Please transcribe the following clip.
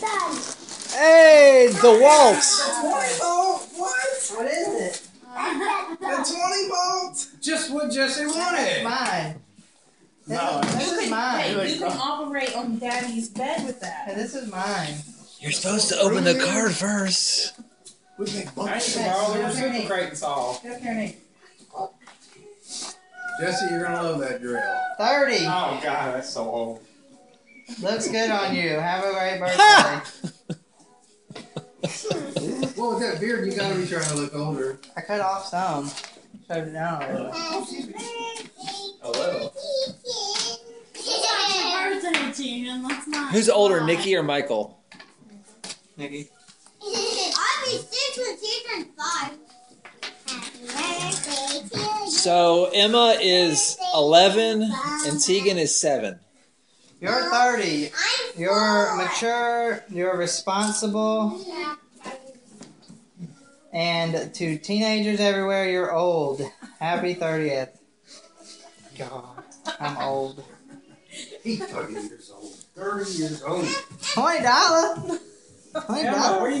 Hey, DeWalt's. 20 volt? What? What is it? The 20 volt? Just what Jesse wanted. Mine. No. this is mine. hey, you can operate on Daddy's bed with Hey, that. this is mine. You're supposed to open the card first. We make I ain't bunches. tomorrow. There were Yes, super Nick. crates all. Get up here, Nick. Jesse, you're gonna love that drill. 30. Oh God, that's so old. Looks good on you. Have a great birthday. Ha! Well, with that beard, you gotta be trying to look older. I cut off some. Showed it down oh, a little. A little. It's your birthday, Tegan. Let's. Who's older. Nikki or Michael? Nikki. I'll be six when she five. Happy birthday. So Emma is 11 and Tegan is 7. You're 30. I'm You're four. mature. You're responsible. And to teenagers everywhere, you're old. Happy 30th. God, I'm old. He's 30 years old. 30 years old. $20. $20. Emma, where you